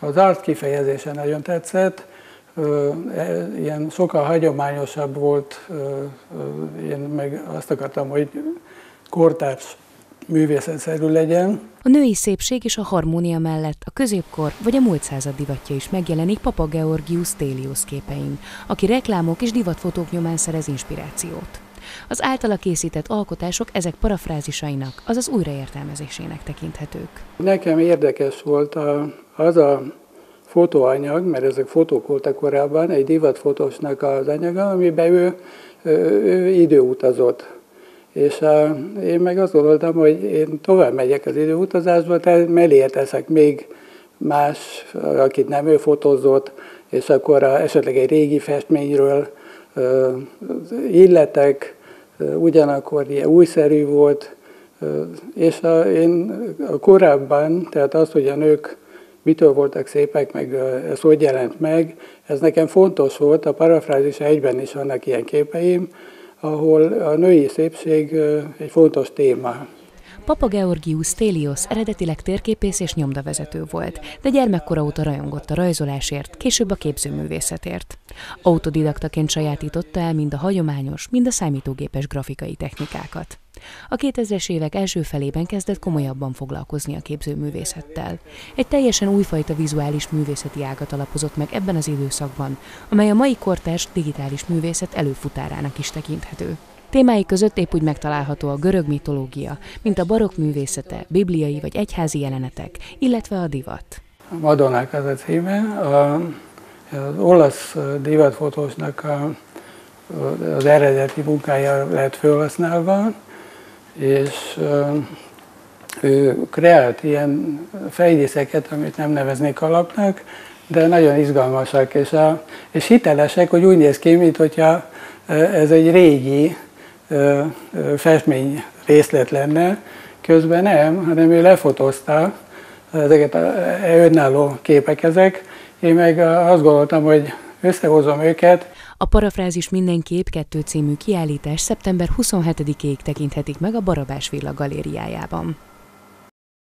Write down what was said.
Az art kifejezése nagyon tetszett, e, ilyen sokkal hagyományosabb volt, én meg azt akartam, hogy kortárs művészetszerű legyen. A női szépség és a harmónia mellett a középkor vagy a múlt század divatja is megjelenik Papa Georgius Télius képein, aki reklámok és divatfotók nyomán szerez inspirációt. Az általa készített alkotások ezek parafrázisainak, azaz újraértelmezésének tekinthetők. Nekem érdekes volt a, az a fotóanyag, mert ezek fotók voltak korábban, egy divatfotósnak az anyaga, amiben ő, ő, ő időutazott. És a, én meg azt gondoltam, hogy én tovább megyek az időutazásba, tehát mellé teszek még más, akit nem ő fotózott, és akkor a, esetleg egy régi festményről illetek, ugyanakkor ilyen újszerű volt, és a, én a korábban, tehát az, hogy a nők mitől voltak szépek, meg ez hogy jelent meg, ez nekem fontos volt, a parafrázis egyben is vannak ilyen képeim, ahol a női szépség egy fontos téma. Papa Georgius Télios eredetileg térképész és nyomdavezető volt, de gyermekkora óta rajongott a rajzolásért, később a képzőművészetért. Autodidaktaként sajátította el mind a hagyományos, mind a számítógépes grafikai technikákat. A 2000-es évek első felében kezdett komolyabban foglalkozni a képzőművészettel. Egy teljesen újfajta vizuális művészeti ágat alapozott meg ebben az időszakban, amely a mai kortárs digitális művészet előfutárának is tekinthető. Témái között épp úgy megtalálható a görög mitológia, mint a barokk művészete, bibliai vagy egyházi jelenetek, illetve a divat. A az a címe. Az olasz divatfotósnak az eredeti munkája lett felhasználva, és ő kreált ilyen fejlészeket, amit nem neveznék alapnak, de nagyon izgalmasak, és, a, és hitelesek, hogy úgy néz ki, mint ez egy régi festmény részlet lenne, közben nem, hanem ő lefotózta ezeket a önálló képek ezek, én meg azt gondoltam, hogy összehozom őket. A Parafrázis minden kép 2 című kiállítás szeptember 27-ig tekinthetik meg a Barabás Villa galériájában.